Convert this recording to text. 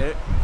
Get it?